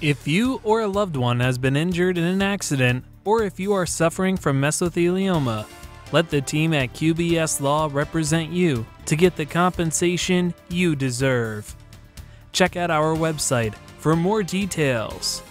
If you or a loved one has been injured in an accident, or if you are suffering from mesothelioma, let the team at QBS Law represent you to get the compensation you deserve. Check out our website for more details.